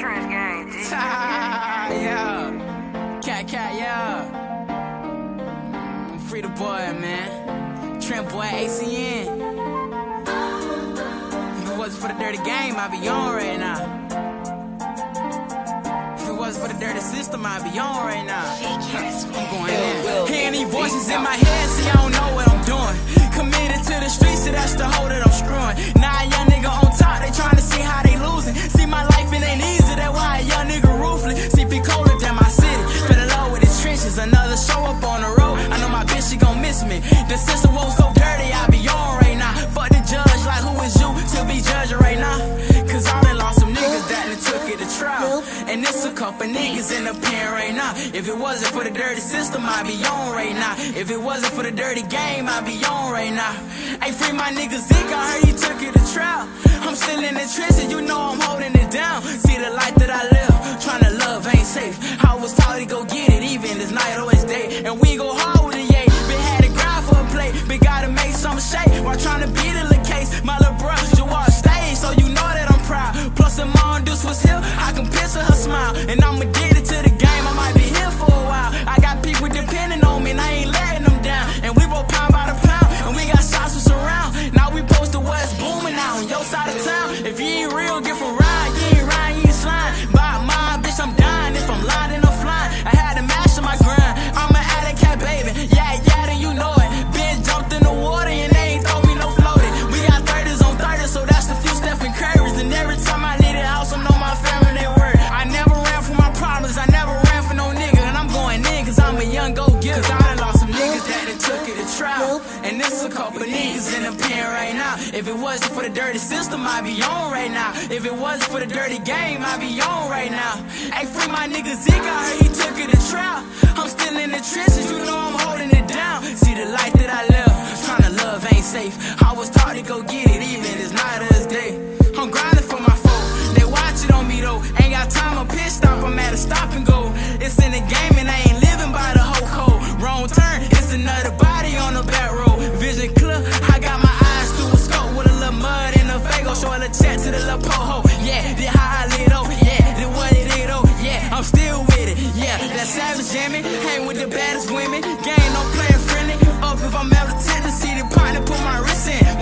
trench gang, G. yeah. Cat, cat, yeah. I'm free the boy, man. Trench boy, ACN. If it wasn't for the dirty game, I'd be on right now. If it wasn't for the dirty system, I'd be on right now. I'm going in. Hearing these voices in my head, see, I don't The system was so dirty, I be on right now. Fuck the judge, like who is you to be judging right now? Cause I done lost some niggas that done took it to trial. And it's a couple niggas in the pen right now. If it wasn't for the dirty system, I'd be on right now. If it wasn't for the dirty game, I'd be on right now. Ain't free my nigga Zeke, I heard he took it to trial. I'm still in the trenches, you know I'm holding it down. See the life that I live, trying to love ain't safe. I was taught to go get it, even this night or it's day. And we go hard trying to beat the case. My little bro, you stage, so you know that I'm proud. Plus, the mom Deuce was here, I can picture her smile. And I'm addicted to get it to the game, I might be here for a while. I got people depending on me, and I ain't letting them down. And we both pound by the pound, and we got shots to surround. Now we post the West booming out on your side of town. If you ain't real, get from cause I'm a young go getter. Cause I done lost some niggas that done took it to trial. And this a couple niggas in the pen right now. If it wasn't for the dirty system, I'd be on right now. If it wasn't for the dirty game, I'd be on right now. Hey, free my nigga Zeke, I heard he took it with it, yeah. That savage jamming, hang with the baddest women, gang no playing friendly. Up if I'm ever tempted, see the partner put my wrist in.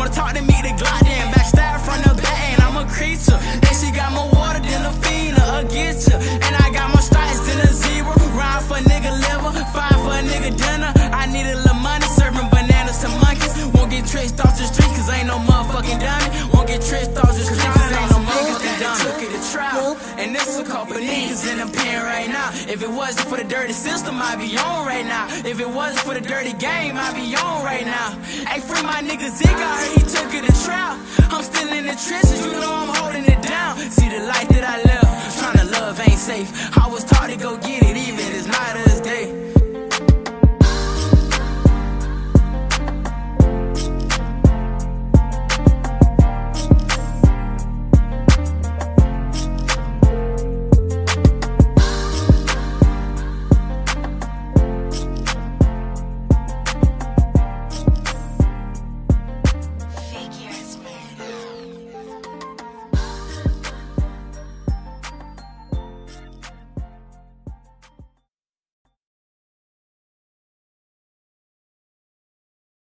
The street, cause ain't no motherfucking dummy. Won't get tricked off the street, cause ain't no motherfucking dummy. Took it to trial, and this a couple niggas in the pen right now. If it wasn't for the dirty system, I'd be on right now. If it wasn't for the dirty game, I'd be on right now. Hey, free my nigga Zeke, I heard he took it to trial. I'm still in the trenches, you know I'm holding it down. See the life that I live, trying to love ain't safe. I was taught to go get it, even it's night or day.